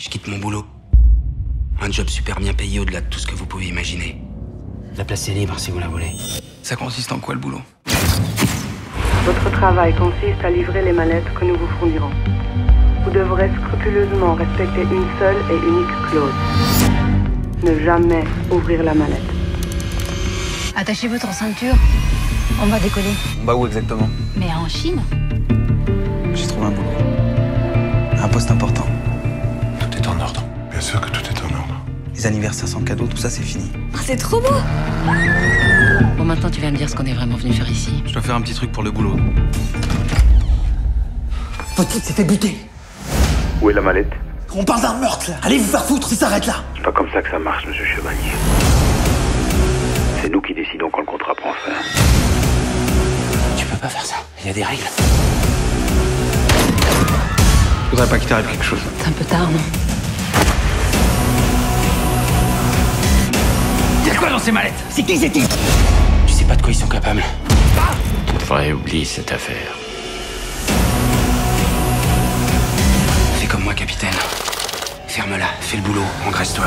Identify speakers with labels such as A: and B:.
A: Je quitte mon boulot. Un job super bien payé au-delà de tout ce que vous pouvez imaginer. La place est libre si vous la voulez. Ça consiste en quoi le boulot?
B: Votre travail consiste à livrer les mallettes que nous vous fournirons. Vous devrez scrupuleusement respecter une seule et unique clause. Ne jamais ouvrir la mallette.
C: Attachez votre ceinture. On va décoller.
D: Bah où exactement?
C: Mais en Chine?
D: J'ai trouvé un boulot. Un poste important. Les anniversaires sans cadeau, tout ça c'est fini.
C: Ah, C'est trop beau
E: Bon, maintenant tu vas me dire ce qu'on est vraiment venu faire ici.
D: Je dois faire un petit truc pour le boulot.
F: Votre fille s'est fait buter.
G: Où est la mallette?
F: On parle d'un meurtre là. Allez vous faire foutre, ça s'arrête là.
G: C'est pas comme ça que ça marche, monsieur Chevalier. C'est nous qui décidons quand le contrat prend fin.
A: Tu peux pas faire ça. Il y a des règles.
D: Je voudrais pas qu'il t'arrive quelque chose.
E: C'est un peu tard, non?
A: Ces mallettes
F: C'est qui c'est qui
A: Tu sais pas de quoi ils sont capables.
G: Faudrait oublier cette affaire.
A: Fais comme moi, capitaine. Ferme-la, fais le boulot, engraisse-toi.